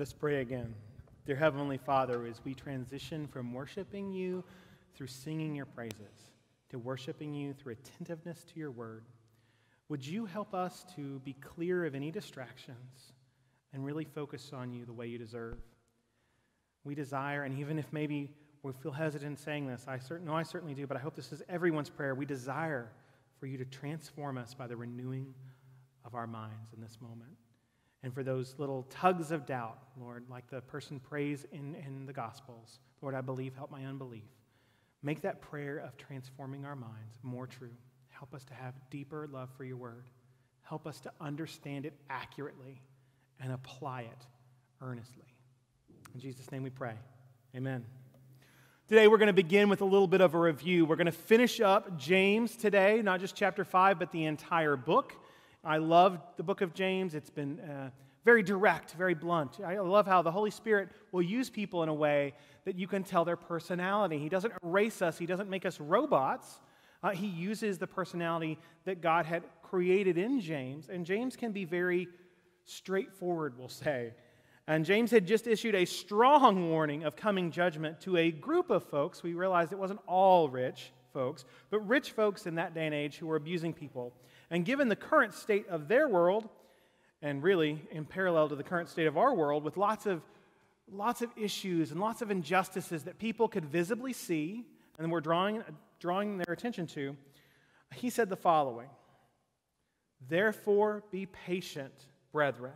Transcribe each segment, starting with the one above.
Let us pray again. Dear Heavenly Father, as we transition from worshiping you through singing your praises to worshiping you through attentiveness to your word, would you help us to be clear of any distractions and really focus on you the way you deserve? We desire, and even if maybe we feel hesitant saying this, I certain, no, I certainly do, but I hope this is everyone's prayer. We desire for you to transform us by the renewing of our minds in this moment and for those little tugs of doubt, Lord, like the person prays in, in the Gospels. Lord, I believe, help my unbelief. Make that prayer of transforming our minds more true. Help us to have deeper love for your word. Help us to understand it accurately and apply it earnestly. In Jesus' name we pray. Amen. Today we're going to begin with a little bit of a review. We're going to finish up James today, not just chapter 5, but the entire book. I love the book of James. It's been uh, very direct, very blunt. I love how the Holy Spirit will use people in a way that you can tell their personality. He doesn't erase us, He doesn't make us robots. Uh, he uses the personality that God had created in James. And James can be very straightforward, we'll say. And James had just issued a strong warning of coming judgment to a group of folks. We realized it wasn't all rich folks, but rich folks in that day and age who were abusing people. And given the current state of their world, and really in parallel to the current state of our world, with lots of, lots of issues and lots of injustices that people could visibly see and were drawing, drawing their attention to, he said the following Therefore, be patient, brethren,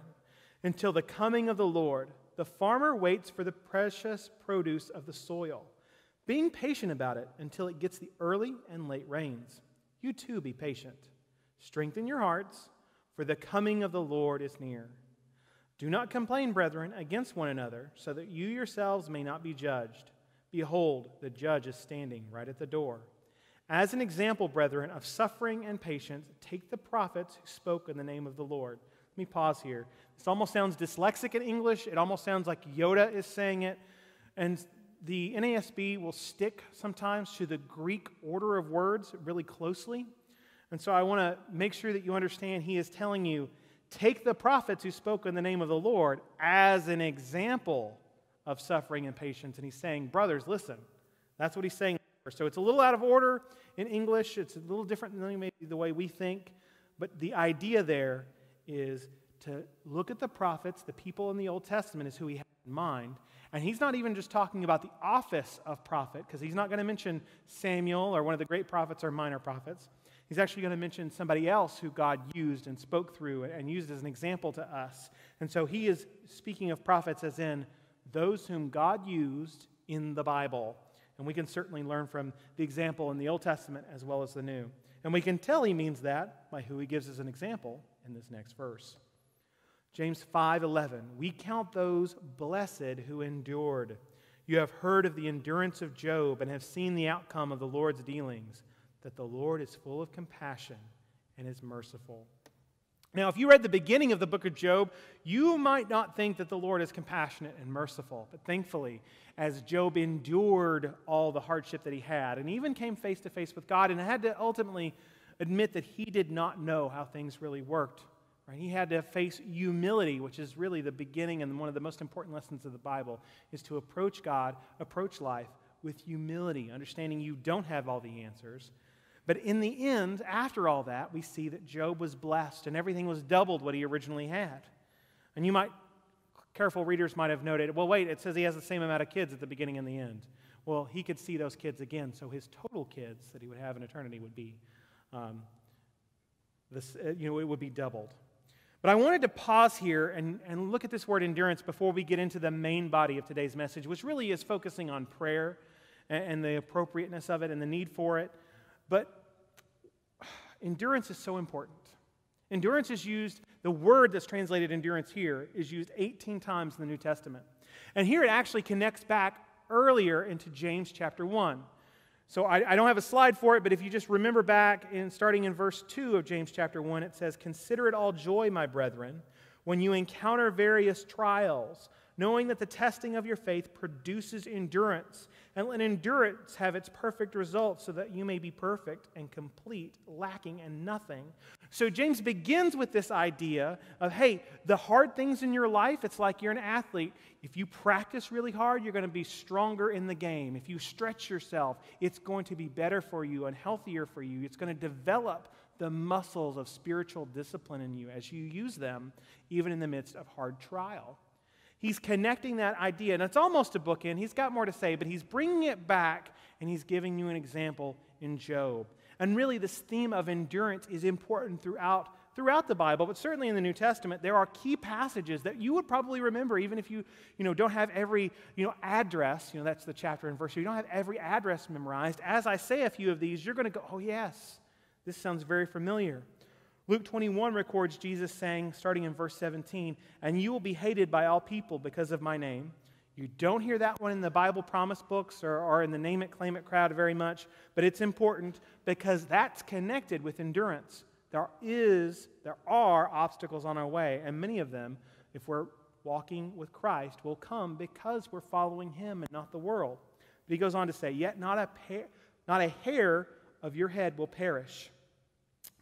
until the coming of the Lord. The farmer waits for the precious produce of the soil, being patient about it until it gets the early and late rains. You too be patient. Strengthen your hearts, for the coming of the Lord is near. Do not complain, brethren, against one another, so that you yourselves may not be judged. Behold, the judge is standing right at the door. As an example, brethren, of suffering and patience, take the prophets who spoke in the name of the Lord. Let me pause here. This almost sounds dyslexic in English. It almost sounds like Yoda is saying it. And the NASB will stick sometimes to the Greek order of words really closely. And so I want to make sure that you understand he is telling you take the prophets who spoke in the name of the Lord as an example of suffering and patience. And he's saying, brothers, listen. That's what he's saying. So it's a little out of order in English. It's a little different than maybe the way we think. But the idea there is to look at the prophets, the people in the Old Testament is who he had in mind. And he's not even just talking about the office of prophet, because he's not going to mention Samuel or one of the great prophets or minor prophets. He's actually going to mention somebody else who God used and spoke through and used as an example to us. And so he is speaking of prophets as in those whom God used in the Bible. And we can certainly learn from the example in the Old Testament as well as the New. And we can tell he means that by who he gives as an example in this next verse. James 5:11 We count those blessed who endured. You have heard of the endurance of Job and have seen the outcome of the Lord's dealings that the Lord is full of compassion and is merciful. Now, if you read the beginning of the book of Job, you might not think that the Lord is compassionate and merciful. But thankfully, as Job endured all the hardship that he had and even came face to face with God and had to ultimately admit that he did not know how things really worked, right? He had to face humility, which is really the beginning and one of the most important lessons of the Bible, is to approach God, approach life with humility, understanding you don't have all the answers but in the end, after all that, we see that Job was blessed and everything was doubled what he originally had. And you might, careful readers might have noted, well, wait, it says he has the same amount of kids at the beginning and the end. Well, he could see those kids again, so his total kids that he would have in eternity would be, um, this, uh, you know, it would be doubled. But I wanted to pause here and, and look at this word endurance before we get into the main body of today's message, which really is focusing on prayer and, and the appropriateness of it and the need for it. But endurance is so important. Endurance is used, the word that's translated endurance here is used 18 times in the New Testament. And here it actually connects back earlier into James chapter 1. So I, I, don't have a slide for it, but if you just remember back in starting in verse 2 of James chapter 1, it says, Consider it all joy, my brethren, when you encounter various trials, knowing that the testing of your faith produces endurance. And let endurance have its perfect results so that you may be perfect and complete, lacking in nothing. So James begins with this idea of hey, the hard things in your life, it's like you're an athlete. If you practice really hard, you're going to be stronger in the game. If you stretch yourself, it's going to be better for you and healthier for you. It's going to develop the muscles of spiritual discipline in you as you use them, even in the midst of hard trial. He's connecting that idea, and it's almost a bookend. He's got more to say, but he's bringing it back and he's giving you an example in Job. And really, this theme of endurance is important throughout, throughout the Bible, but certainly in the New Testament, there are key passages that you would probably remember, even if you, you know, don't have every you know, address. You know, that's the chapter and verse. You don't have every address memorized. As I say a few of these, you're going to go, oh, yes, this sounds very familiar. Luke 21 records Jesus saying, starting in verse 17, and you will be hated by all people because of my name. You don't hear that one in the Bible promise books or, or in the name it, claim it crowd very much, but it's important because that's connected with endurance. There is, there are obstacles on our way, and many of them, if we're walking with Christ, will come because we're following Him and not the world. But he goes on to say, Yet not a, pa- not a hair of your head will perish.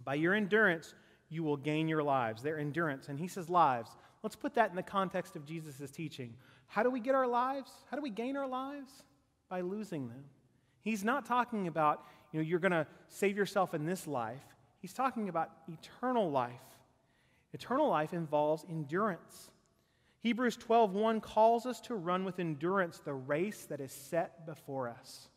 By your endurance, you will gain your lives. Their endurance. And he says lives. Let's put that in the context of Jesus' teaching. How do we get our lives? How do we gain our lives? By losing them. He's not talking about, you know, you're going to save yourself in this life. He's talking about eternal life. Eternal life involves endurance. Hebrews 12:1 calls us to run with endurance the race that is set before us.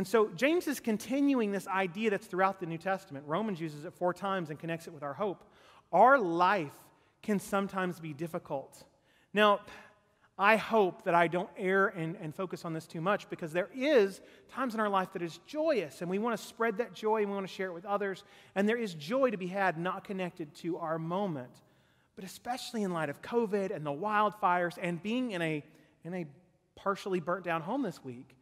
And so James is continuing this idea that's throughout the New Testament. Romans uses it four times and connects it with our hope. Our life can sometimes be difficult. Now, I hope that I don't err and, and focus on this too much because there is times in our life that is joyous and we want to spread that joy and we want to share it with others. And there is joy to be had not connected to our moment. But especially in light of COVID and the wildfires and being in a, in a partially burnt down home this week,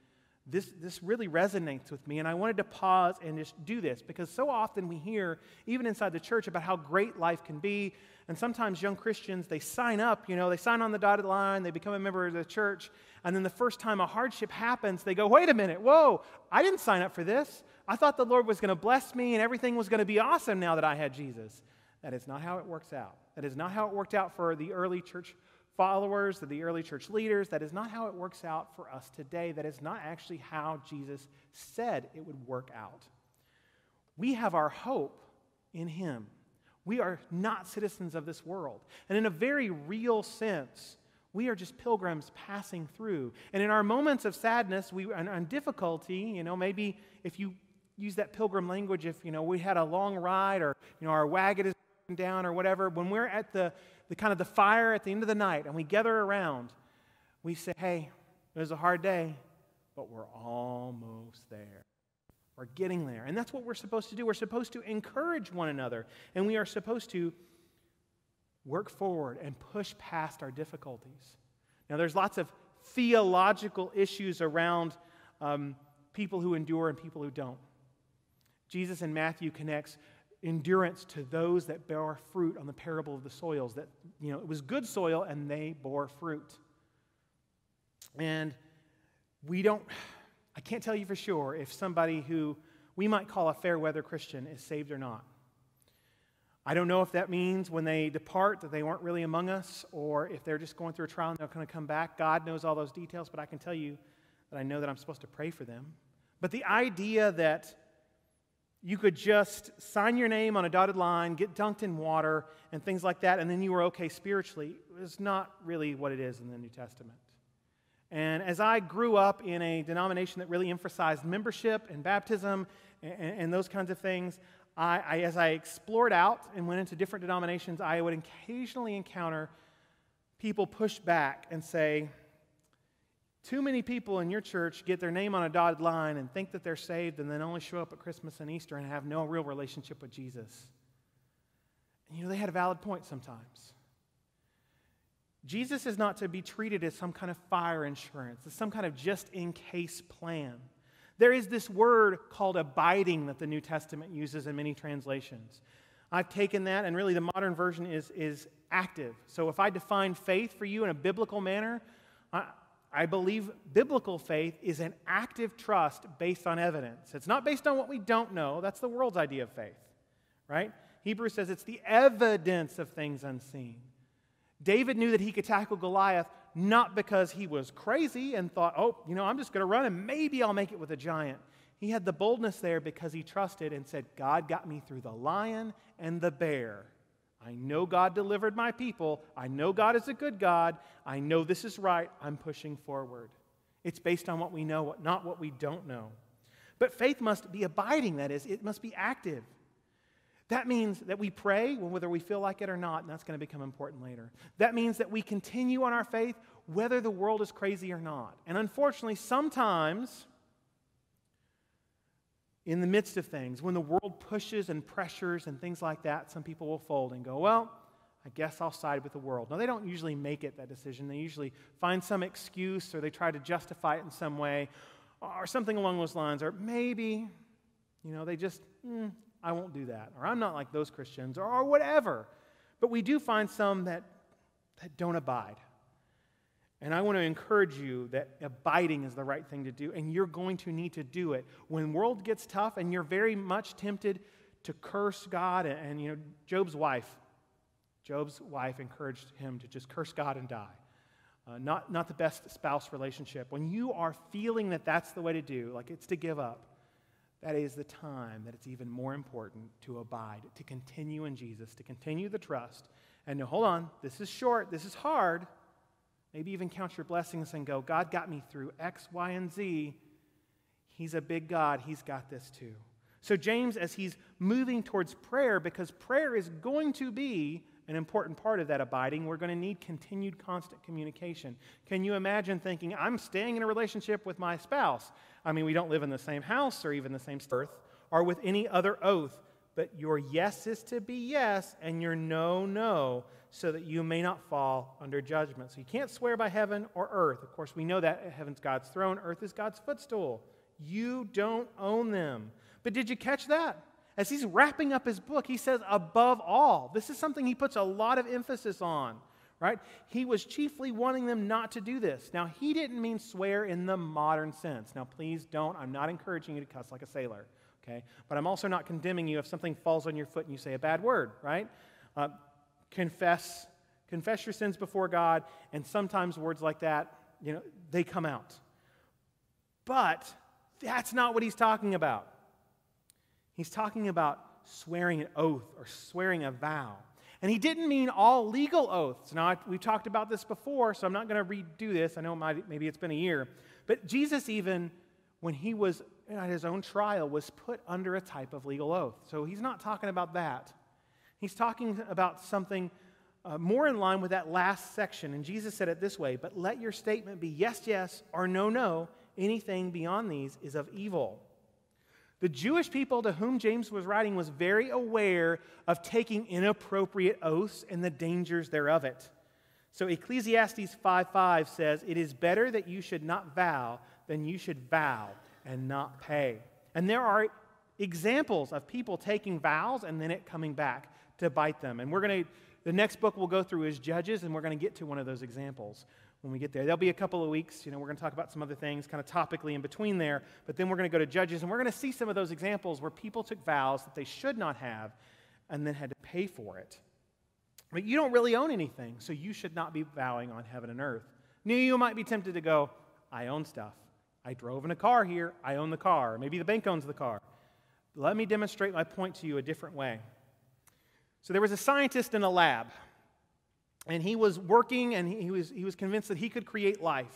this, this really resonates with me. And I wanted to pause and just do this because so often we hear, even inside the church, about how great life can be. And sometimes young Christians, they sign up, you know, they sign on the dotted line, they become a member of the church. And then the first time a hardship happens, they go, wait a minute, whoa, I didn't sign up for this. I thought the Lord was going to bless me and everything was going to be awesome now that I had Jesus. That is not how it works out. That is not how it worked out for the early church followers, of the early church leaders. That is not how it works out for us today. That is not actually how Jesus said it would work out. We have our hope in Him. We are not citizens of this world. And in a very real sense, we are just pilgrims passing through. And in our moments of sadness we, and, and difficulty, you know, maybe if you use that pilgrim language, if, you know, we had a long ride or, you know, our wagon is down or whatever, when we're at the, the kind of the fire at the end of the night and we gather around, we say, hey, it was a hard day, but we're almost there. We're getting there. And that's what we're supposed to do. We're supposed to encourage one another, and we are supposed to work forward and push past our difficulties. Now, there's lots of theological issues around um, people who endure and people who don't. Jesus in Matthew connects endurance to those that bear fruit on the parable of the soils that you know it was good soil and they bore fruit. And we don't i can't tell you for sure if somebody who we might call a fair weather christian is saved or not. I don't know if that means when they depart that they weren't really among us or if they're just going through a trial and they're going to come back. God knows all those details but i can tell you that i know that i'm supposed to pray for them. But the idea that you could just sign your name on a dotted line, get dunked in water, and things like that, and then you were okay spiritually. It's not really what it is in the New Testament. And as I grew up in a denomination that really emphasized membership and baptism and, and those kinds of things, I, I, as I explored out and went into different denominations, I would occasionally encounter people push back and say, too many people in your church get their name on a dotted line and think that they're saved and then only show up at Christmas and Easter and have no real relationship with Jesus. And you know, they had a valid point sometimes. Jesus is not to be treated as some kind of fire insurance, as some kind of just in case plan. There is this word called abiding that the New Testament uses in many translations. I've taken that, and really the modern version is, is active. So if I define faith for you in a biblical manner, I, I believe biblical faith is an active trust based on evidence. It's not based on what we don't know. That's the world's idea of faith, right? Hebrews says it's the evidence of things unseen. David knew that he could tackle Goliath not because he was crazy and thought, oh, you know, I'm just going to run and maybe I'll make it with a giant. He had the boldness there because he trusted and said, God got me through the lion and the bear. I know God delivered my people. I know God is a good God. I know this is right. I'm pushing forward. It's based on what we know, not what we don't know. But faith must be abiding, that is, it must be active. That means that we pray whether we feel like it or not, and that's going to become important later. That means that we continue on our faith whether the world is crazy or not. And unfortunately, sometimes in the midst of things, when the world pushes and pressures and things like that, some people will fold and go, Well, I guess I'll side with the world. Now, they don't usually make it that decision. They usually find some excuse or they try to justify it in some way or something along those lines. Or maybe, you know, they just, mm, I won't do that. Or I'm not like those Christians or, or whatever. But we do find some that, that don't abide. And I want to encourage you that abiding is the right thing to do, and you're going to need to do it. When world gets tough and you're very much tempted to curse God, and, and you know, Job's wife, Job's wife encouraged him to just curse God and die. Uh, not, not the best spouse relationship. When you are feeling that that's the way to do, like it's to give up, that is the time that it's even more important to abide, to continue in Jesus, to continue the trust, and to hold on, this is short, this is hard, Maybe even count your blessings and go, God got me through X, Y, and Z. He's a big God. He's got this too. So, James, as he's moving towards prayer, because prayer is going to be an important part of that abiding, we're going to need continued constant communication. Can you imagine thinking, I'm staying in a relationship with my spouse? I mean, we don't live in the same house or even the same earth, or with any other oath, but your yes is to be yes and your no, no so that you may not fall under judgment. So you can't swear by heaven or earth. Of course, we know that heaven's God's throne, earth is God's footstool. You don't own them. But did you catch that? As he's wrapping up his book, he says, above all. This is something he puts a lot of emphasis on, right? He was chiefly wanting them not to do this. Now, he didn't mean swear in the modern sense. Now, please don't. I'm not encouraging you to cuss like a sailor, okay? But I'm also not condemning you if something falls on your foot and you say a bad word, right? Uh, confess, confess your sins before God, and sometimes words like that, you know, they come out. But that's not what he's talking about. He's talking about swearing an oath or swearing a vow. And he didn't mean all legal oaths. Now, we've talked about this before, so I'm not going to redo this. I know it might, maybe it's been a year. But Jesus, even when he was at his own trial, was put under a type of legal oath. So he's not talking about that. He's talking about something uh, more in line with that last section. And Jesus said it this way But let your statement be yes, yes, or no, no. Anything beyond these is of evil. The Jewish people to whom James was writing was very aware of taking inappropriate oaths and the dangers thereof it. So Ecclesiastes 5:5 says, "It is better that you should not vow than you should vow and not pay." And there are examples of people taking vows and then it coming back to bite them. And we're going to, the next book we'll go through is Judges, and we're going to get to one of those examples when we get there. There'll be a couple of weeks. You know, we're going to talk about some other things kind of topically in between there, but then we're going to go to Judges, and we're going to see some of those examples where people took vows that they should not have and then had to pay for it. But you don't really own anything, so you should not be vowing on heaven and earth. Now, you might be tempted to go, I own stuff. I drove in a car here. I own the car. Maybe the bank owns the car. Let me demonstrate my point to you a different way. So there was a scientist in a lab, and he was working and he was, he was convinced that he could create life.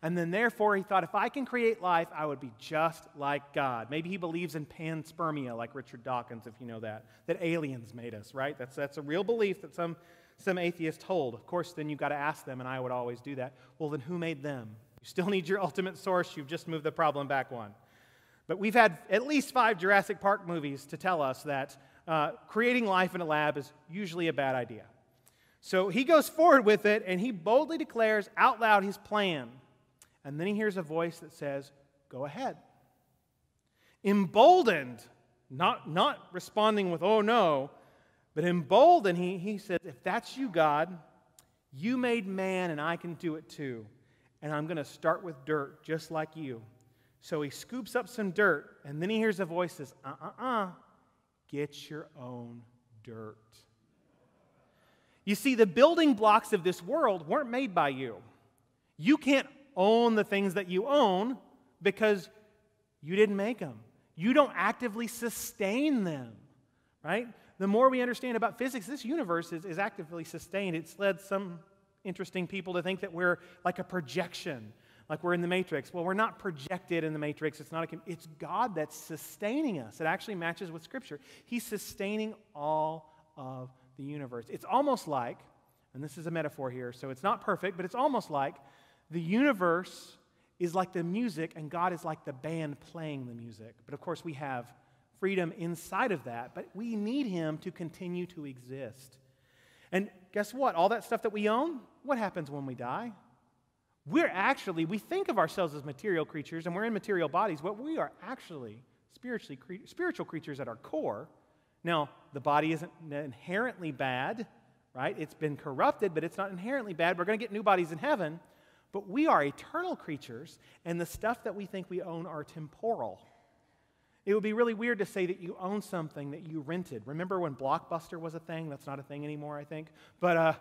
And then, therefore, he thought, if I can create life, I would be just like God. Maybe he believes in panspermia, like Richard Dawkins, if you know that, that aliens made us, right? That's, that's a real belief that some, some atheists hold. Of course, then you've got to ask them, and I would always do that. Well, then who made them? You still need your ultimate source. You've just moved the problem back one. But we've had at least five Jurassic Park movies to tell us that uh, creating life in a lab is usually a bad idea. So he goes forward with it and he boldly declares out loud his plan. And then he hears a voice that says, Go ahead. Emboldened, not, not responding with, Oh no, but emboldened, he, he says, If that's you, God, you made man and I can do it too. and I'm going to start with dirt just like you. So he scoops up some dirt, and then he hears a voice says, uh uh uh, get your own dirt. You see, the building blocks of this world weren't made by you. You can't own the things that you own because you didn't make them. You don't actively sustain them, right? The more we understand about physics, this universe is, is actively sustained. It's led some interesting people to think that we're like a projection, like we're in the matrix. Well, we're not projected in the matrix. It's not a it's God that's sustaining us. It actually matches with scripture. He's sustaining all of the universe. It's almost like, and this is a metaphor here, so it's not perfect, but it's almost like the universe is like the music and God is like the band playing the music. But of course, we have freedom inside of that, but we need Him to continue to exist. And guess what? All that stuff that we own, what happens when we die? We're actually, we think of ourselves as material creatures and we're in material bodies, but we are actually spiritually spiritual creatures at our core. Now, the body isn't inherently bad, right? It's been corrupted, but it's not inherently bad. We're going to get new bodies in heaven, but we are eternal creatures, and the stuff that we think we own are temporal. It would be really weird to say that you own something that you rented. Remember when Blockbuster was a thing? That's not a thing anymore, I think. But uh,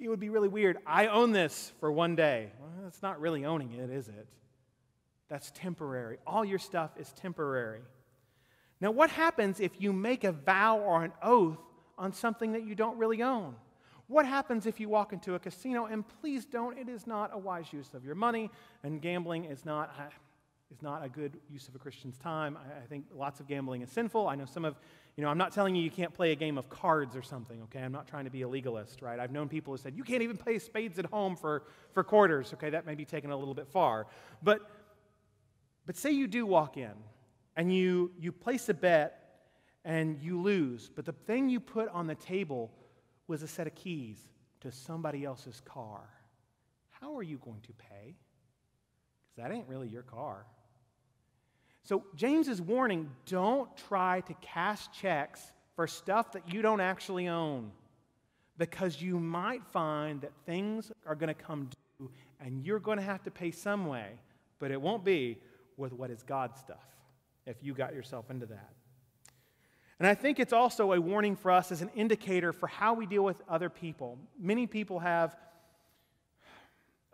it would be really weird. I own this for one day. Well, that's not really owning it, is it? That's temporary. All your stuff is temporary. Now, what happens if you make a vow or an oath on something that you don't really own? What happens if you walk into a casino? And please don't, it is not a wise use of your money, and gambling is not, uh, is not a good use of a Christian's time. I, I think lots of gambling is sinful. I know some of, you know, I'm not telling you you can't play a game of cards or something, okay? I'm not trying to be a legalist, right? I've known people who said, you can't even play spades at home for, for quarters, okay? That may be taken a little bit far. But, but say you do walk in and you, you place a bet and you lose, but the thing you put on the table was a set of keys to somebody else's car. How are you going to pay? Because that ain't really your car. So, James is warning don't try to cash checks for stuff that you don't actually own because you might find that things are going to come due and you're going to have to pay some way, but it won't be with what is God's stuff if you got yourself into that. And I think it's also a warning for us as an indicator for how we deal with other people. Many people have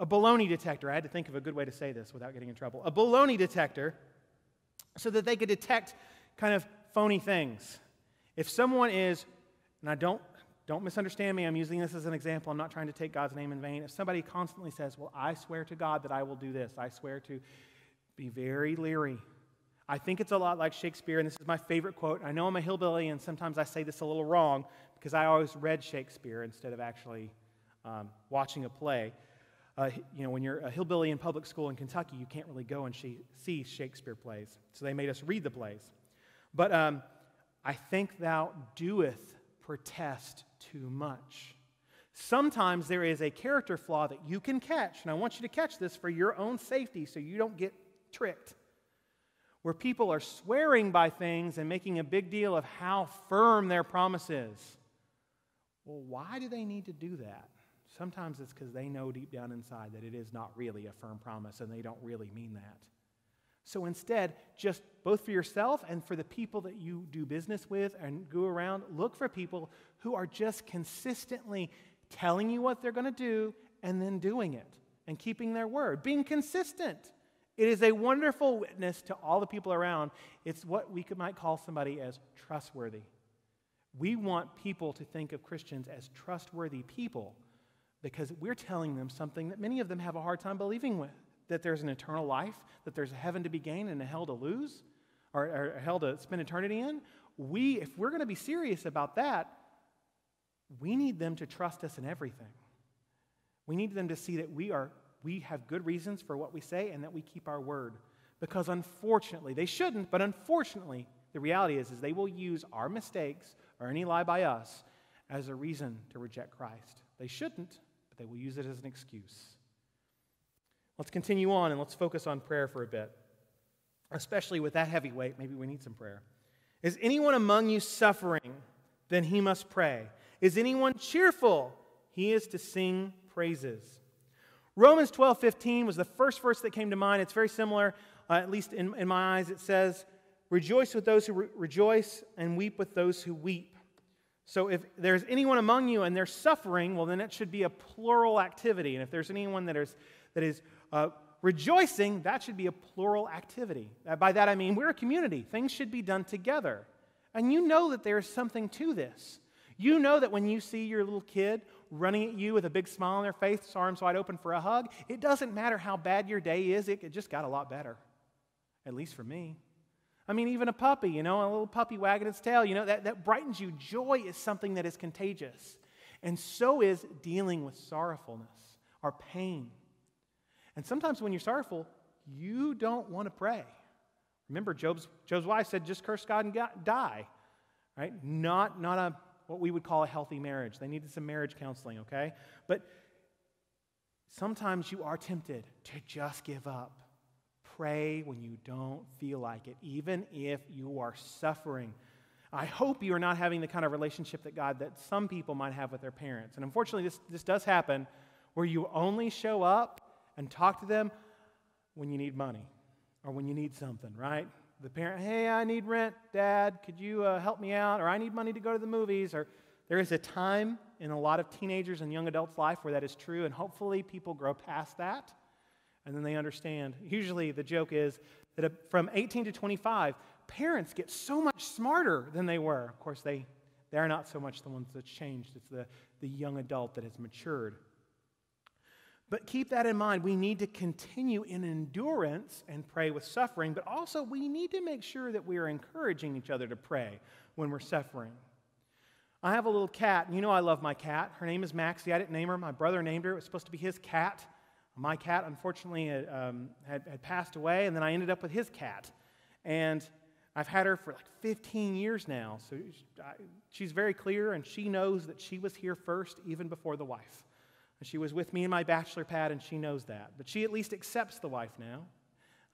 a baloney detector. I had to think of a good way to say this without getting in trouble. A baloney detector so that they could detect kind of phony things. If someone is, and I don't don't misunderstand me, I'm using this as an example. I'm not trying to take God's name in vain. If somebody constantly says, Well, I swear to God that I will do this, I swear to be very leery I think it's a lot like Shakespeare, and this is my favorite quote. I know I'm a hillbilly, and sometimes I say this a little wrong because I always read Shakespeare instead of actually um, watching a play. Uh, you know, when you're a hillbilly in public school in Kentucky, you can't really go and see Shakespeare plays. So they made us read the plays. But um, I think thou doeth protest too much. Sometimes there is a character flaw that you can catch, and I want you to catch this for your own safety so you don't get tricked where people are swearing by things and making a big deal of how firm their promise is. Well, why do they need to do that? Sometimes it's because they know deep down inside that it is not really a firm promise and they don't really mean that. So instead, just both for yourself and for the people that you do business with and go around, look for people who are just consistently telling you what they're going to do and then doing it and keeping their word, being consistent. It is a wonderful witness to all the people around. It's what we could, might call somebody as trustworthy. We want people to think of Christians as trustworthy people because we're telling them something that many of them have a hard time believing with that there's an eternal life, that there's a heaven to be gained and a hell to lose, or, or a hell to spend eternity in. We, if we're going to be serious about that, we need them to trust us in everything. We need them to see that we are we have good reasons for what we say and that we keep our word. Because unfortunately, they shouldn't, but unfortunately, the reality is, is they will use our mistakes or any lie by us as a reason to reject Christ. They shouldn't, but they will use it as an excuse. Let's continue on and let's focus on prayer for a bit. Especially with that heavy weight, maybe we need some prayer. Is anyone among you suffering? Then he must pray. Is anyone cheerful? He is to sing praises. Romans 12 15 was the first verse that came to mind. It's very similar, uh, at least in, in my eyes. It says, Rejoice with those who re- rejoice and weep with those who weep. So if there's anyone among you and they're suffering, well, then it should be a plural activity. And if there's anyone that is, that is uh, rejoicing, that should be a plural activity. Uh, by that I mean we're a community. Things should be done together. And you know that there's something to this. You know that when you see your little kid running at you with a big smile on their face, arms wide open for a hug, it doesn't matter how bad your day is, it just got a lot better. At least for me. I mean, even a puppy, you know, a little puppy wagging its tail, you know, that, that brightens you. Joy is something that is contagious. And so is dealing with sorrowfulness or pain. And sometimes when you're sorrowful, you don't want to pray. Remember, Job's, Job's wife said, just curse God and die, right? Not, not a, what we would call a healthy marriage. They needed some marriage counseling, okay? But sometimes you are tempted to just give up Pray when you don't feel like it, even if you are suffering. I hope you are not having the kind of relationship that God, that some people might have with their parents. And unfortunately, this, this does happen where you only show up and talk to them when you need money or when you need something, right? The parent, hey, I need rent, dad, could you uh, help me out? Or I need money to go to the movies. Or there is a time in a lot of teenagers and young adults' life where that is true, and hopefully people grow past that and then they understand. Usually, the joke is that from 18 to 25, parents get so much smarter than they were. Of course, they, they're not so much the ones that's changed, it's the, the young adult that has matured. But keep that in mind. We need to continue in endurance and pray with suffering, but also we need to make sure that we are encouraging each other to pray when we're suffering. I have a little cat, and you know I love my cat. Her name is Maxie. I didn't name her, my brother named her. It was supposed to be his cat. My cat, unfortunately, had, um, had, had passed away, and then I ended up with his cat. And I've had her for like 15 years now. So she's very clear, and she knows that she was here first, even before the wife. And She was with me in my bachelor pad, and she knows that. But she at least accepts the wife now.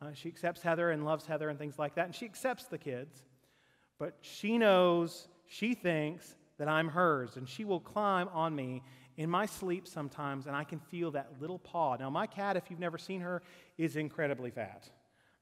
Uh, she accepts Heather and loves Heather and things like that, and she accepts the kids. But she knows, she thinks that I'm hers, and she will climb on me in my sleep sometimes, and I can feel that little paw. Now, my cat, if you've never seen her, is incredibly fat,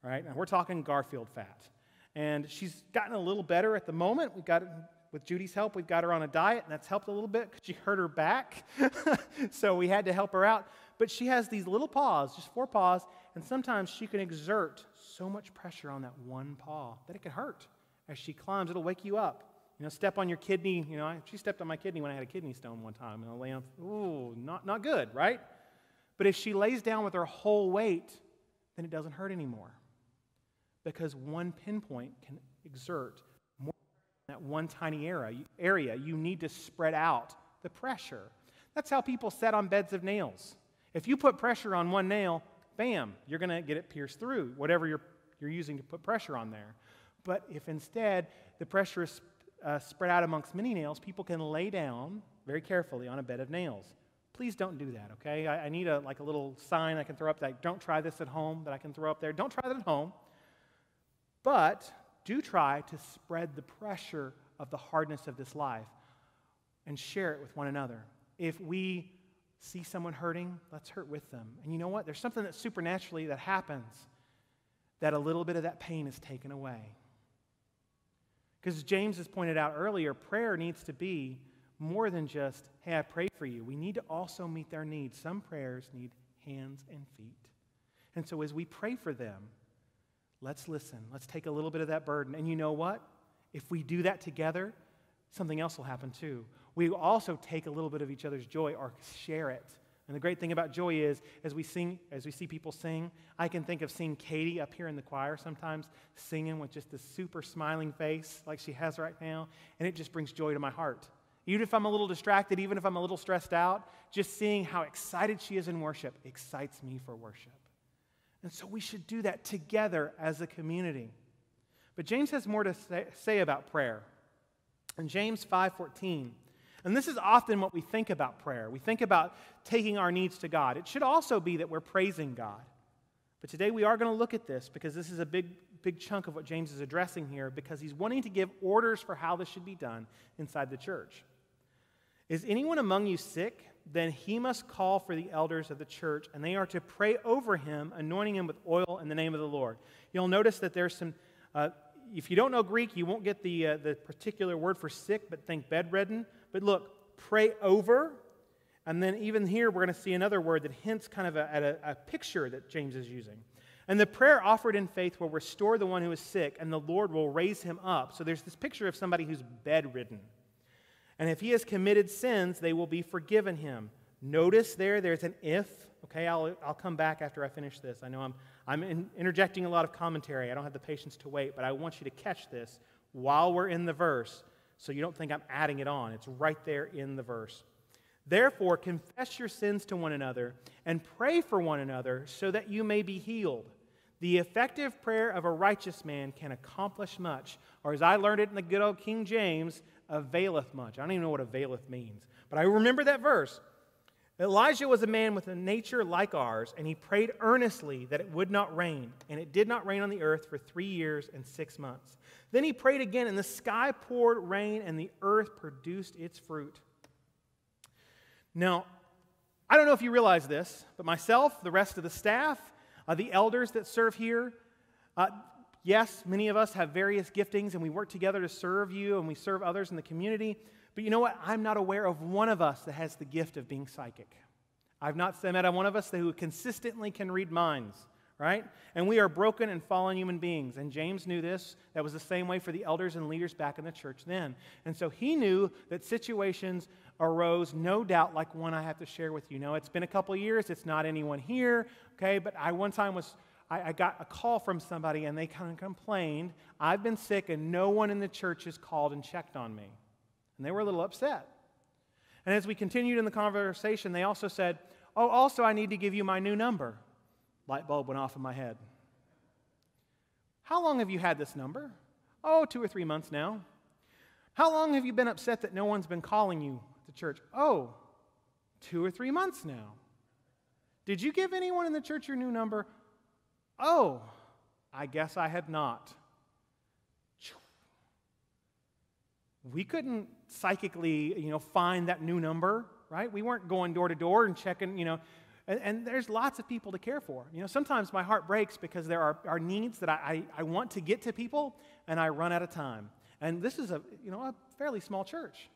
right? Now, we're talking Garfield fat. And she's gotten a little better at the moment. We've got, with Judy's help, we've got her on a diet, and that's helped a little bit because she hurt her back. so we had to help her out. But she has these little paws, just four paws, and sometimes she can exert so much pressure on that one paw that it can hurt. As she climbs, it'll wake you up. You know, step on your kidney. You know, she stepped on my kidney when I had a kidney stone one time. And I lay on, ooh, not, not good, right? But if she lays down with her whole weight, then it doesn't hurt anymore. Because one pinpoint can exert more that one tiny area. area. You need to spread out the pressure. That's how people set on beds of nails. If you put pressure on one nail, bam, you're going to get it pierced through, whatever you're, you're using to put pressure on there. But if instead the pressure is uh, spread out amongst many nails, people can lay down very carefully on a bed of nails. Please don't do that, okay? I, I need a, like a little sign I can throw up that don't try this at home that I can throw up there. Don't try that at home. But do try to spread the pressure of the hardness of this life and share it with one another. If we see someone hurting, let's hurt with them. And you know what? There's something that supernaturally that happens that a little bit of that pain is taken away. Because James has pointed out earlier, prayer needs to be more than just, hey, I pray for you. We need to also meet their needs. Some prayers need hands and feet. And so as we pray for them, let's listen. Let's take a little bit of that burden. And you know what? If we do that together, something else will happen too. We also take a little bit of each other's joy or share it. And the great thing about joy is, as we sing, as we see people sing, I can think of seeing Katie up here in the choir sometimes singing with just a super smiling face like she has right now, and it just brings joy to my heart. Even if I'm a little distracted, even if I'm a little stressed out, just seeing how excited she is in worship excites me for worship. And so we should do that together as a community. But James has more to say, say about prayer. In James 5:14, and this is often what we think about prayer. We think about taking our needs to God. It should also be that we're praising God. But today we are going to look at this because this is a big, big chunk of what James is addressing here because he's wanting to give orders for how this should be done inside the church. Is anyone among you sick? Then he must call for the elders of the church, and they are to pray over him, anointing him with oil in the name of the Lord. You'll notice that there's some, uh, if you don't know Greek, you won't get the, uh, the particular word for sick, but think bedridden. But look, pray over. And then even here, we're going to see another word that hints kind of a, at a, a picture that James is using. And the prayer offered in faith will restore the one who is sick, and the Lord will raise him up. So there's this picture of somebody who's bedridden. And if he has committed sins, they will be forgiven him. Notice there, there's an if. Okay, I'll, I'll come back after I finish this. I know I'm, I'm in, interjecting a lot of commentary. I don't have the patience to wait, but I want you to catch this while we're in the verse so you don't think I'm adding it on. It's right there in the verse. Therefore, confess your sins to one another and pray for one another so that you may be healed. The effective prayer of a righteous man can accomplish much, or as I learned it in the good old King James, availeth much. I don't even know what availeth means, but I remember that verse. Elijah was a man with a nature like ours, and he prayed earnestly that it would not rain, and it did not rain on the earth for three years and six months. Then he prayed again, and the sky poured rain, and the earth produced its fruit. Now, I don't know if you realize this, but myself, the rest of the staff, uh, the elders that serve here, uh, yes, many of us have various giftings and we work together to serve you and we serve others in the community. But you know what? I'm not aware of one of us that has the gift of being psychic. I've not met one of us who consistently can read minds, right? And we are broken and fallen human beings. And James knew this. That was the same way for the elders and leaders back in the church then. And so he knew that situations arose, no doubt, like one I have to share with you. Now, it's been a couple years. It's not anyone here, okay? But I one time was I, I, got a call from somebody and they kind of complained, I've been sick and no one in the church has called and checked on me. And they were a little upset. And as we continued in the conversation, they also said, Oh, also, I need to give you my new number. Light bulb went off in my head. How long have you had this number? Oh, two or three months now. How long have you been upset that no one's been calling you to church? Oh, two or three months now. Did you give anyone in the church your new number? Oh, I guess I had not. We couldn't psychically, you know, find that new number, right? We weren't going door to door and checking, you know. And, and, there's lots of people to care for. You know, sometimes my heart breaks because there are, are needs that I, I, I want to get to people and I run out of time. And this is a, you know, a fairly small church.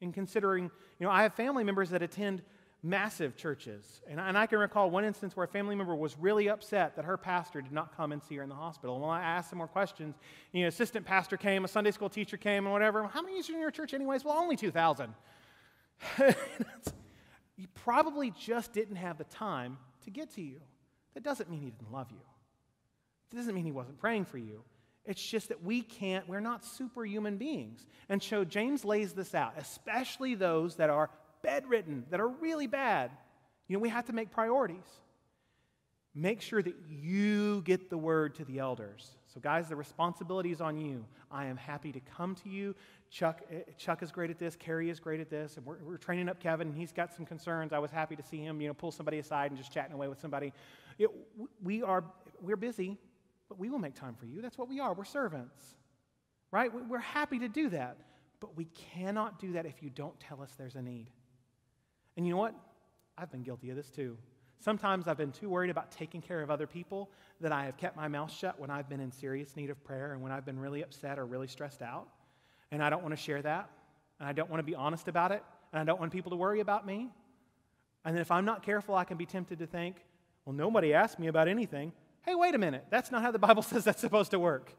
In considering, you know, I have family members that attend massive churches. And, and I can recall one instance where a family member was really upset that her pastor did not come and see her in the hospital. And when I asked some more questions, you know, assistant pastor came, a Sunday school teacher came, and whatever. How many are in your church, anyways? Well, only 2,000. he probably just didn't have the time to get to you. That doesn't mean he didn't love you. It doesn't mean he wasn't praying for you. It's just that we can't, we're not superhuman beings. And so James lays this out, especially those that are bedridden, that are really bad, you know, we have to make priorities. Make sure that you get the word to the elders. So, guys, the responsibility is on you. I am happy to come to you. Chuck, eh, Chuck is great at this. Carrie is great at this. And we're, we're training up Kevin, and he's got some concerns. I was happy to see him, you know, pull somebody aside and just chatting away with somebody. It, we are, we're busy, but we will make time for you. That's what we are. We're servants, right? We're happy to do that. But we cannot do that if you don't tell us there's a need. And you know what? I've been guilty of this too. Sometimes I've been too worried about taking care of other people that I have kept my mouth shut when I've been in serious need of prayer and when I've been really upset or really stressed out. And I don't want to share that. And I don't want to be honest about it. And I don't want people to worry about me. And then if I'm not careful, I can be tempted to think, well, nobody asked me about anything. Hey, wait a minute. That's not how the Bible says that's supposed to work.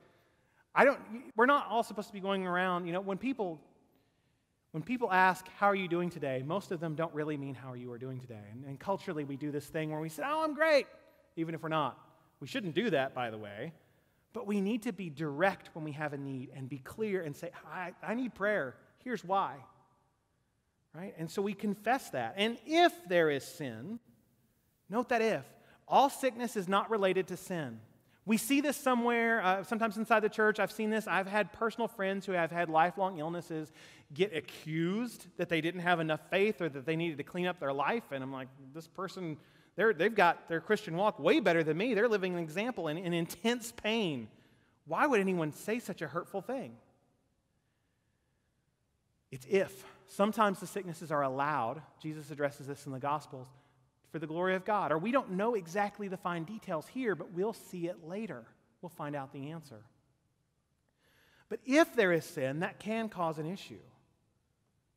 I don't, we're not all supposed to be going around, you know, when people when people ask, How are you doing today? most of them don't really mean how are you are doing today. And, and, culturally, we do this thing where we say, Oh, I'm great, even if we're not. We shouldn't do that, by the way. But we need to be direct when we have a need and be clear and say, I, I need prayer. Here's why. Right? And so we confess that. And if there is sin, note that if, all sickness is not related to sin. We see this somewhere, uh, sometimes inside the church. I've seen this. I've had personal friends who have had lifelong illnesses get accused that they didn't have enough faith or that they needed to clean up their life. And I'm like, this person, they've got their Christian walk way better than me. They're living an example in, in intense pain. Why would anyone say such a hurtful thing? It's if sometimes the sicknesses are allowed. Jesus addresses this in the Gospels for the glory of God. Or we don't know exactly the fine details here, but we'll see it later. We'll find out the answer. But if there is sin, that can cause an issue.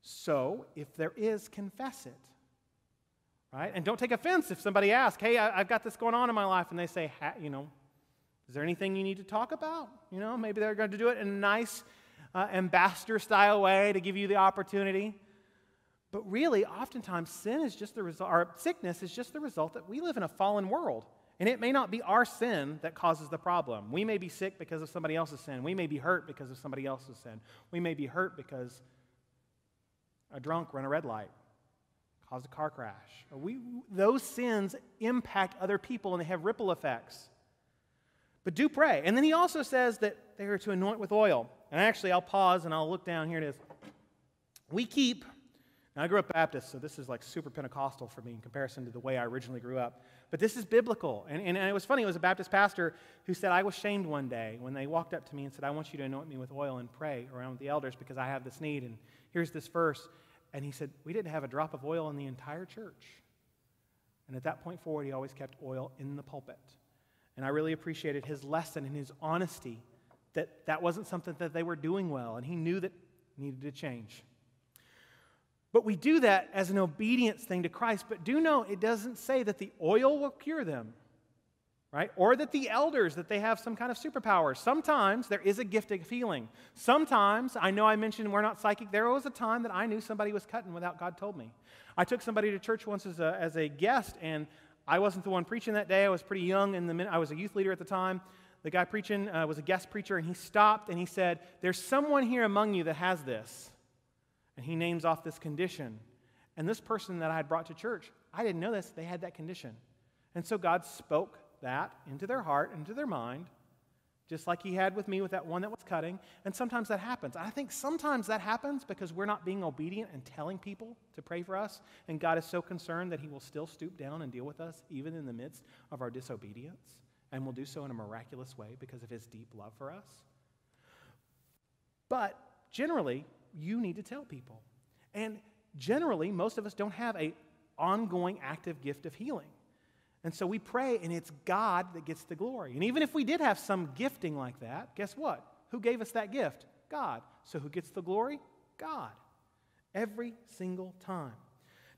So, if there is, confess it. Right? And don't take offense if somebody asks, hey, I, have got this going on in my life, and they say, you know, is there anything you need to talk about? You know, maybe they're going to do it in a nice uh, ambassador style way to give you the opportunity. But really, oftentimes, sin is just the result, or sickness is just the result that we live in a fallen world. And it may not be our sin that causes the problem. We may be sick because of somebody else's sin. We may be hurt because of somebody else's sin. We may be hurt because a drunk ran a red light, caused a car crash. We, those sins impact other people and they have ripple effects. But do pray. And then he also says that they are to anoint with oil. And actually, I'll pause and I'll look down. Here it is. We keep, now I grew up Baptist, so this is like super Pentecostal for me in comparison to the way I originally grew up. But this is biblical. And, and, and, it was funny, it was a Baptist pastor who said, I was shamed one day when they walked up to me and said, I want you to anoint me with oil and pray around the elders because I have this need. And here's this verse. And he said, We didn't have a drop of oil in the entire church. And at that point forward, he always kept oil in the pulpit. And I really appreciated his lesson and his honesty that that wasn't something that they were doing well. And he knew that needed to change. But we do that as an obedience thing to Christ. But do know it doesn't say that the oil will cure them, right? Or that the elders, that they have some kind of superpower. Sometimes there is a gift of healing. Sometimes, I know I mentioned we're not psychic, there was a time that I knew somebody was cutting without God told me. I took somebody to church once as a, as a guest, and I wasn't the one preaching that day. I was pretty young, the I was a youth leader at the time. The guy preaching uh, was a guest preacher, and he stopped and he said, There's someone here among you that has this. And he names off this condition. And this person that I had brought to church, I didn't know this, they had that condition. And so God spoke that into their heart, into their mind, just like he had with me with that one that was cutting. And sometimes that happens. I think sometimes that happens because we're not being obedient and telling people to pray for us. And God is so concerned that he will still stoop down and deal with us even in the midst of our disobedience. And will do so in a miraculous way because of his deep love for us. But generally, you need to tell people. And generally, most of us don't have a ongoing active gift of healing. And so we pray, and it's God that gets the glory. And even if we did have some gifting like that, guess what? Who gave us that gift? God. So who gets the glory? God. Every single time.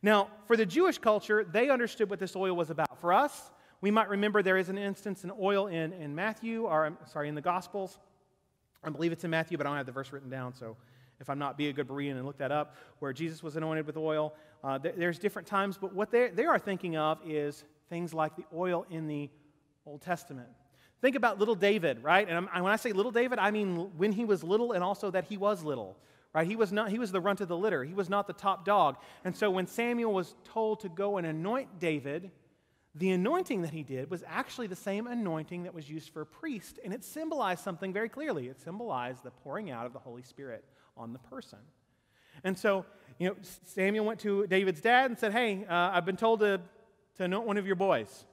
Now, for the Jewish culture, they understood what this oil was about. For us, we might remember there is an instance in oil in, in Matthew, or I'm sorry, in the Gospels. I believe it's in Matthew, but I don't have the verse written down, so if I'm not, be a good Berean and look that up, where Jesus was anointed with oil. Uh, th- there's different times, but what they they are thinking of is things like the oil in the Old Testament. Think about little David, right? And I'm, when I say little David, I mean when he was little and also that he was little, right? He was, not, he was the runt of the litter, he was not the top dog. And so when Samuel was told to go and anoint David, the anointing that he did was actually the same anointing that was used for a priest, and it symbolized something very clearly. It symbolized the pouring out of the Holy Spirit on the person. And so, you know, Samuel went to David's dad and said, Hey, uh, I've been told to, to anoint one of your boys.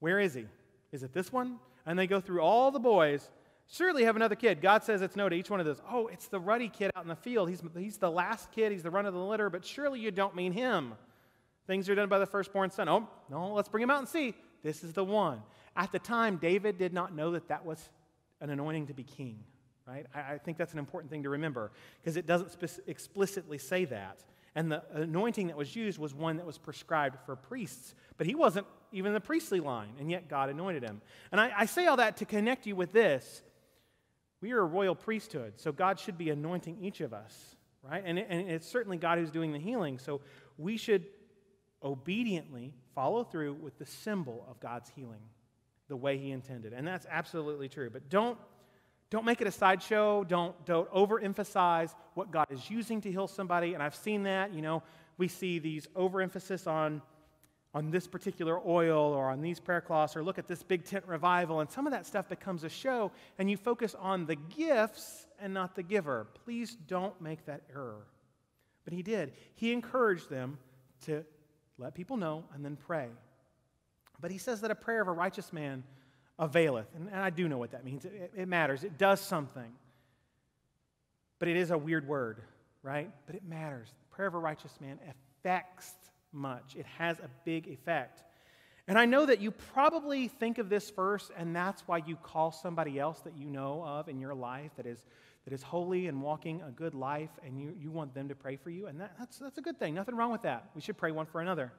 Where is he? Is it this one? And they go through all the boys. Surely have another kid. God says it's no to each one of those. Oh, it's the ruddy kid out in the field. He's, he's the last kid. He's the run of the litter, but surely you don't mean him. Things are done by the firstborn son. Oh, no, let's bring him out and see. This is the one. At the time, David did not know that that was an anointing to be king right? I, I think that's an important thing to remember because it doesn't spe- explicitly say that. And the anointing that was used was one that was prescribed for priests, but he wasn't even the priestly line, and yet God anointed him. And I, I say all that to connect you with this. We are a royal priesthood, so God should be anointing each of us, right? And, it, and it's certainly God who's doing the healing, so we should obediently follow through with the symbol of God's healing the way He intended. And that's absolutely true. But don't don't make it a sideshow. Don't, don't overemphasize what God is using to heal somebody. And I've seen that. You know, we see these overemphasis on, on this particular oil or on these prayer cloths or look at this big tent revival. And some of that stuff becomes a show, and you focus on the gifts and not the giver. Please don't make that error. But he did. He encouraged them to let people know and then pray. But he says that a prayer of a righteous man availeth. And, I do know what that means. It, it matters, it does something. But it is a weird word. right? But it matters. The prayer of a righteous man affects much, it has a big effect. And I know that you probably think of this first, and that's why you call somebody else that you know of in your life that is, that is holy and walking a good life, and you, you want them to pray for you. And that, that's, that's a good thing. Nothing wrong with that. We should pray one for another.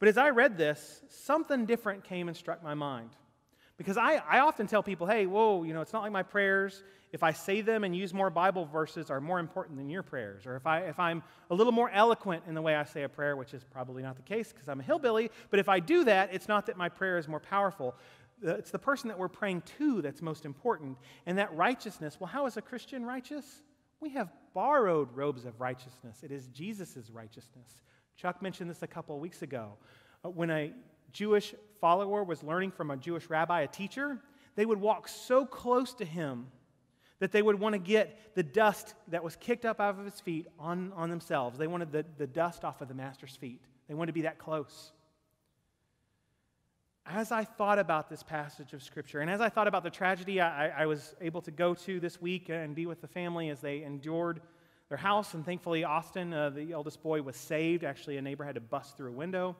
But as I read this, something different came and struck my mind. Because I, I often tell people, hey, whoa, you know, it's not like my prayers, if I say them and use more Bible verses, are more important than your prayers. Or if, I, if I'm a little more eloquent in the way I say a prayer, which is probably not the case because I'm a hillbilly, but if I do that, it's not that my prayer is more powerful. It's the person that we're praying to that's most important. And that righteousness, well, how is a Christian righteous? We have borrowed robes of righteousness. It is Jesus' righteousness. Chuck mentioned this a couple of weeks ago. Uh, when a Jewish follower was learning from a Jewish rabbi, a teacher, they would walk so close to him that they would want to get the dust that was kicked up out of his feet on, on themselves. They wanted the, the dust off of the master's feet. They wanted to be that close. As I thought about this passage of Scripture, and as I thought about the tragedy I, I was able to go to this week and be with the family as they endured their house, and thankfully, Austin, uh, the eldest boy, was saved. Actually, a neighbor had to bust through a window.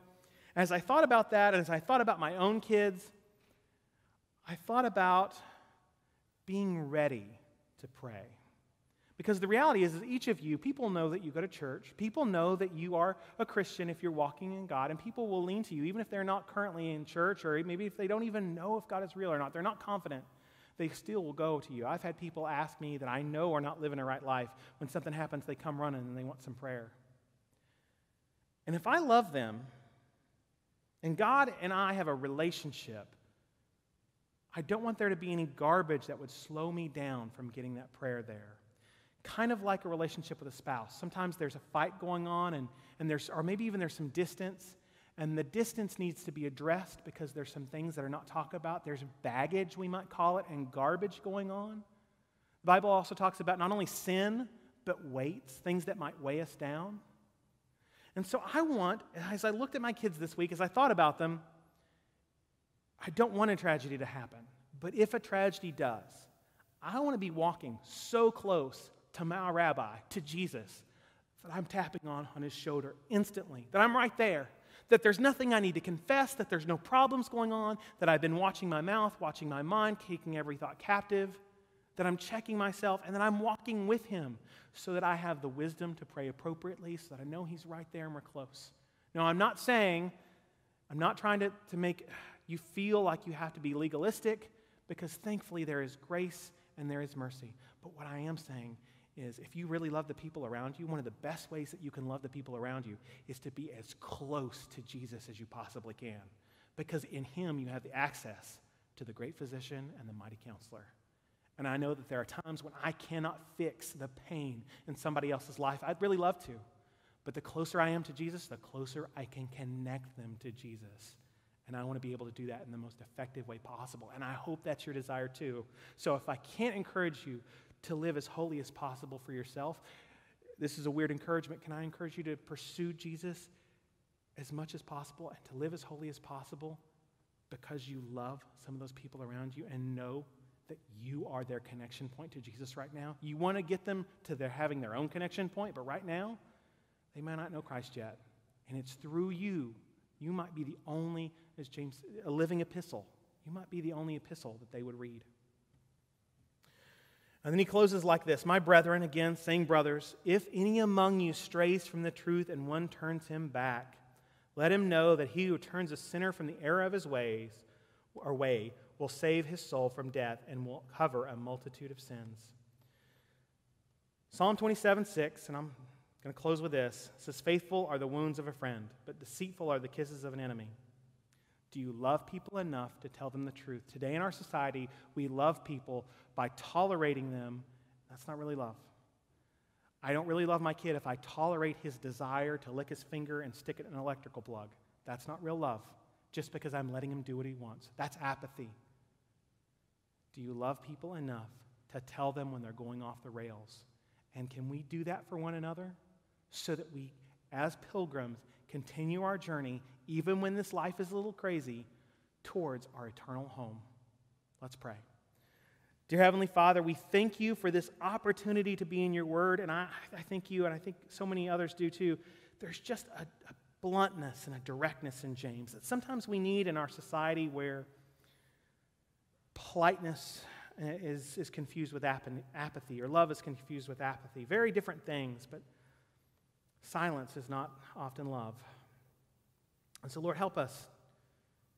As I thought about that, and as I thought about my own kids, I thought about being ready to pray. Because the reality is, is, each of you, people know that you go to church. People know that you are a Christian if you're walking in God, and people will lean to you, even if they're not currently in church, or maybe if they don't even know if God is real or not. They're not confident. They still will go to you. I've had people ask me that I know are not living a right life. When something happens, they come running and they want some prayer. And if I love them, and God and I have a relationship. I don't want there to be any garbage that would slow me down from getting that prayer there. Kind of like a relationship with a spouse. Sometimes there's a fight going on, and, and there's, or maybe even there's some distance, and the distance needs to be addressed because there's some things that are not talked about. There's baggage, we might call it, and garbage going on. The Bible also talks about not only sin, but weights, things that might weigh us down. And so I want, as I looked at my kids this week, as I thought about them, I don't want a tragedy to happen. But if a tragedy does, I want to be walking so close to my rabbi, to Jesus, that I'm tapping on, on his shoulder instantly, that I'm right there, that there's nothing I need to confess, that there's no problems going on, that I've been watching my mouth, watching my mind, taking every thought captive, that I'm checking myself, and that I'm walking with him so that I have the wisdom to pray appropriately, so that I know He's right there and we're close. Now, I'm not saying, I'm not trying to, to make you feel like you have to be legalistic, because thankfully there is grace and there is mercy. But what I am saying is if you really love the people around you, one of the best ways that you can love the people around you is to be as close to Jesus as you possibly can. Because in Him you have the access to the great physician and the mighty counselor. And I know that there are times when I cannot fix the pain in somebody else's life. I'd really love to. But the closer I am to Jesus, the closer I can connect them to Jesus. And I want to be able to do that in the most effective way possible. And I hope that's your desire too. So if I can't encourage you to live as holy as possible for yourself, this is a weird encouragement. Can I encourage you to pursue Jesus as much as possible and to live as holy as possible because you love some of those people around you and know that you are their connection point to Jesus right now. You want to get them to their having their own connection point, but right now, they might not know Christ yet. And it's through you. You might be the only, as James, a living epistle. You might be the only epistle that they would read. And then he closes like this My brethren, again, saying brothers, if any among you strays from the truth and one turns him back, let him know that he who turns a sinner from the error of his ways or way will save his soul from death and will cover a multitude of sins. Psalm 27 6, and I'm going to close with this says, Faithful are the wounds of a friend, but deceitful are the kisses of an enemy. Do you love people enough to tell them the truth? Today in our society, we love people by tolerating them. That's not really love. I don't really love my kid if I tolerate his desire to lick his finger and stick it in an electrical plug. That's not real love, just because I'm letting him do what he wants. That's apathy. Do you love people enough to tell them when they're going off the rails? And can we do that for one another so that we, as pilgrims, continue our journey, even when this life is a little crazy, towards our eternal home? Let's pray. Dear Heavenly Father, we thank you for this opportunity to be in your word, and I, I thank you, and I think so many others do too. There's just a, a bluntness and a directness in James that sometimes we need in our society where politeness is, is confused with apathy, or love is confused with apathy. Very different things, but silence is not often love. And so, Lord, help us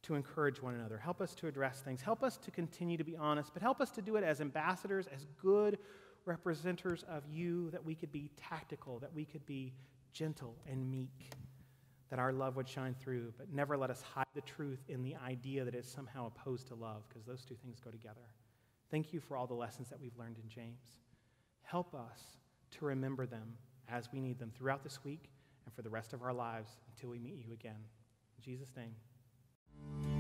to encourage one another. Help us to address things. Help us to continue to be honest, but help us to do it as ambassadors, as good representatives of you, that we could be tactical, that we could be gentle and meek, that our love would shine through, but never let us hide the truth in the idea that it's somehow opposed to love, because those two things go together. Thank you for all the lessons that we've learned in James. Help us to remember them as we need them throughout this week and for the rest of our lives until we meet you again. In Jesus' name.